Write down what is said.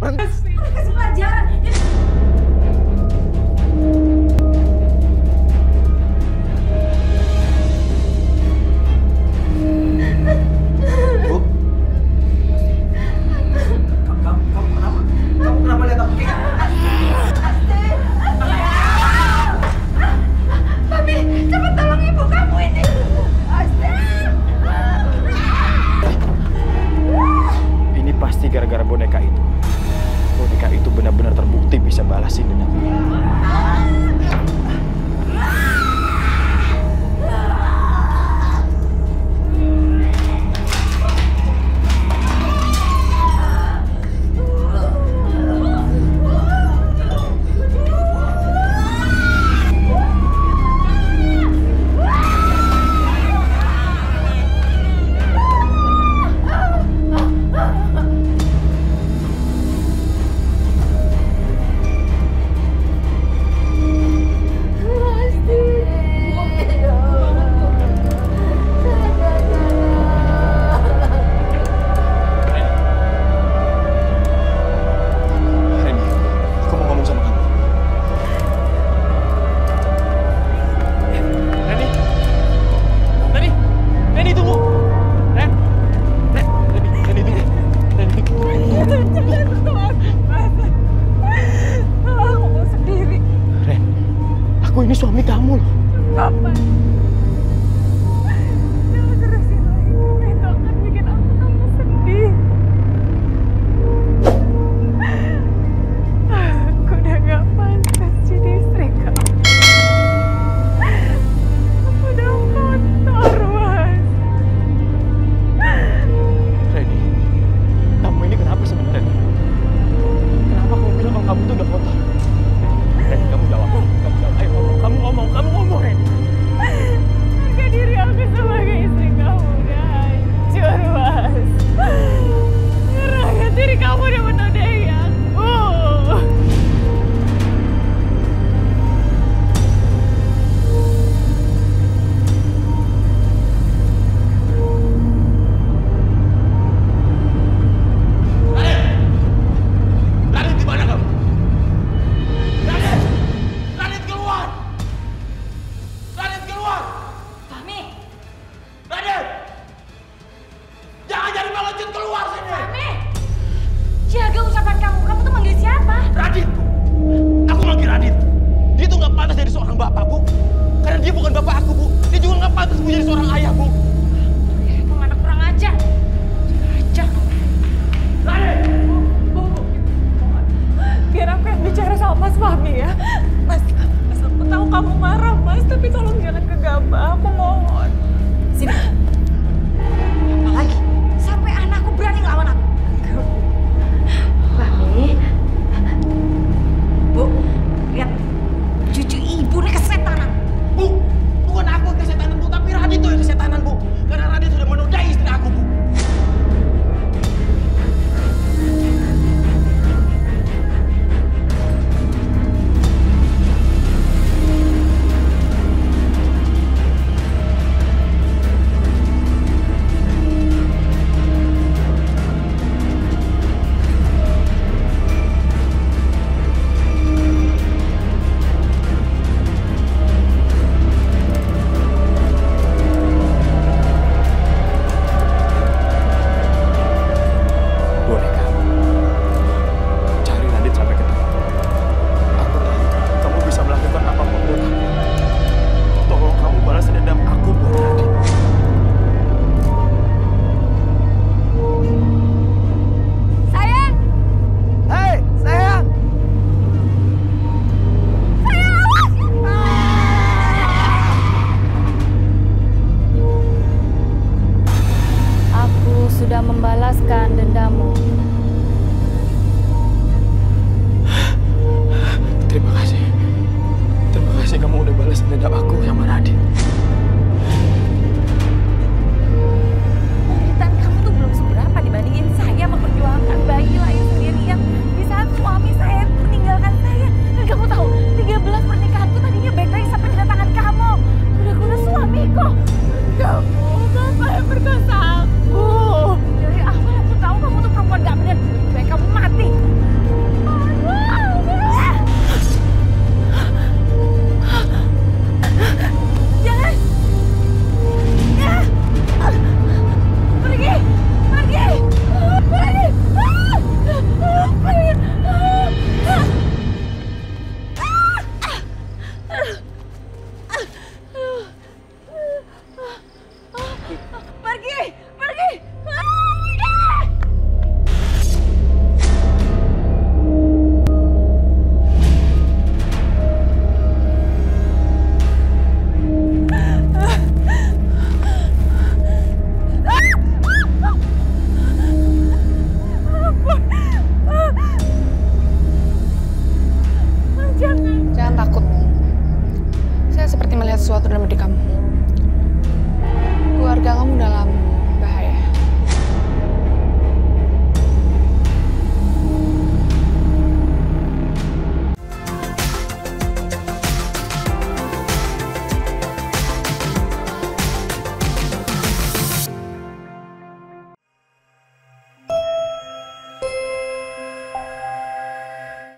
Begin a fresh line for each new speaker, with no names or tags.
Berhenti.
Kasih pelajaran. punya seorang ayah